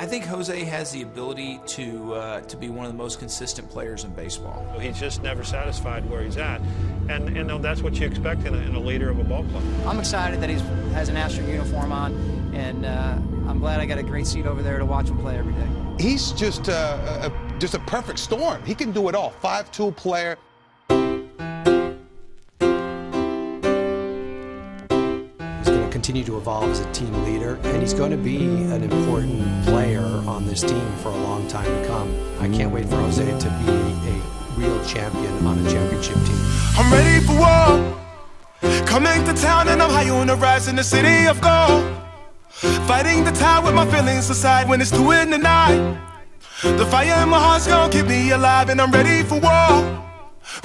I think Jose has the ability to uh, to be one of the most consistent players in baseball. He's just never satisfied where he's at, and and that's what you expect in a, in a leader of a ball club. I'm excited that he has an Astro uniform on, and uh, I'm glad I got a great seat over there to watch him play every day. He's just uh, a, just a perfect storm. He can do it all. Five-tool player. Continue to evolve as a team leader, and he's going to be an important player on this team for a long time to come. I can't wait for Jose to be a real champion on a championship team. I'm ready for war. Coming to town and I'm high on the rise in the city of gold. Fighting the tide with my feelings aside when it's two in the night. The fire in my heart's gonna keep me alive and I'm ready for war.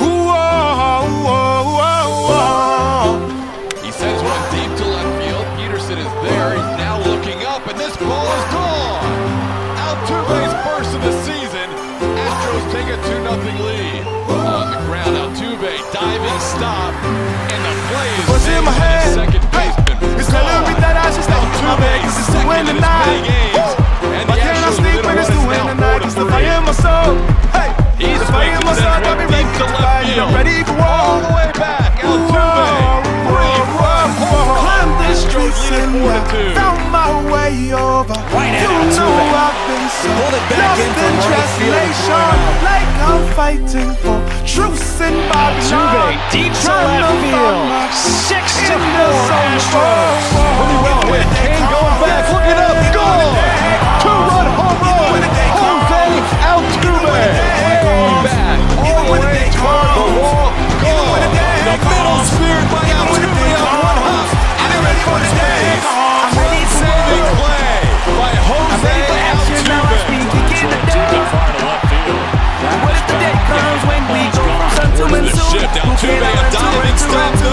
Ooh, oh, oh, oh, oh. oh. He sends one deep He's now looking up, and this ball is gone. Fighting for truce in Babylon. deep to left field, six to four Astros. Pretty well hit. Kane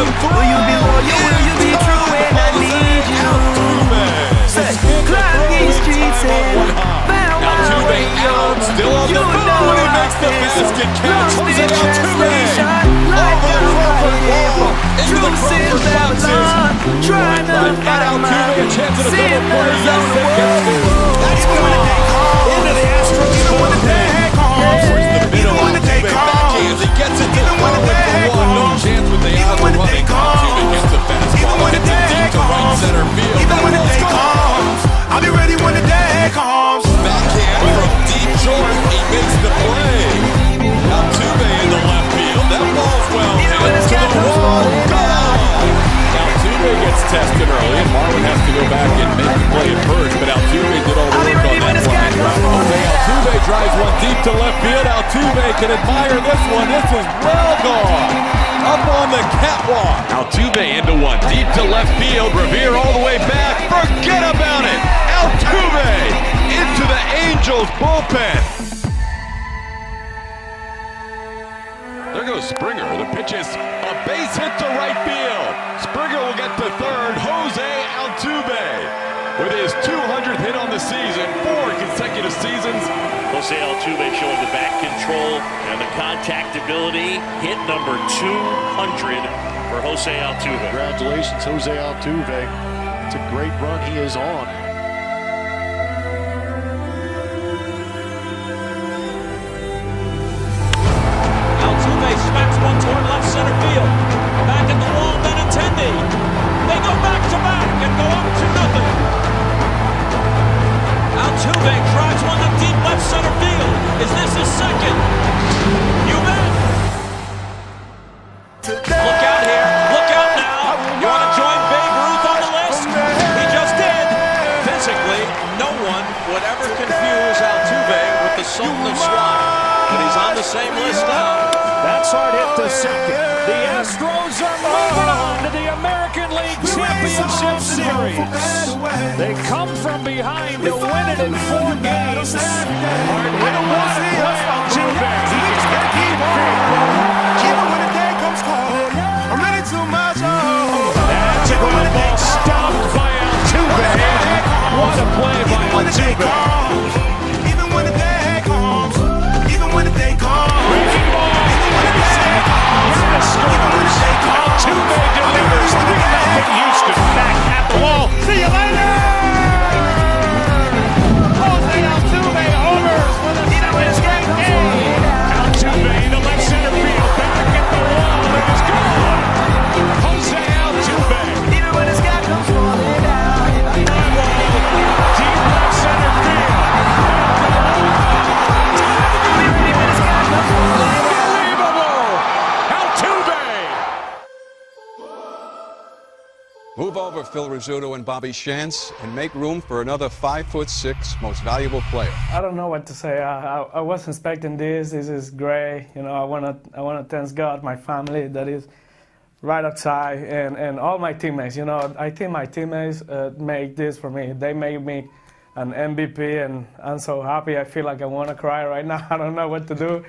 Will you be loyal? Will you be true when I need you? Say, climb these streets and found my way over. still on the move when he I've makes the been basket catch. lost in translation, like the I'm Crawford fighting wall, for into the truth in Crawford boxes. Babylon, trying to find my Altuve, Altuve can admire this one. This is well gone. Up on the catwalk. Altuve into one deep to left field. Revere all the way back. Forget about it. Altuve into the Angels bullpen. Springer. The pitch is a base hit to right field. Springer will get to third. Jose Altuve with his 200th hit on the season, four consecutive seasons. Jose Altuve showing the back control and the contact ability. Hit number 200 for Jose Altuve. Congratulations, Jose Altuve. It's a great run he is on. Sultan of Swat. But he's on the same list now. That's hard hit to second. The Astros are moving oh. on to the American League Championship Series. They come from behind to win it in four games. Hard hit by Altuve. He's got to keep Even when the day comes calling, I'm ready to march on. That's a oh. ground ball stopped by Altuve. What a play by Even when the day Altuve. Phil Rizzuto and Bobby Shantz and make room for another five foot six most valuable player. I don't know what to say. I, I, I was expecting this. This is great. You know, I want to I want to thank God, my family that is right outside, and, and all my teammates. You know, I think my teammates uh, make this for me. They made me an MVP, and I'm so happy. I feel like I want to cry right now. I don't know what to do.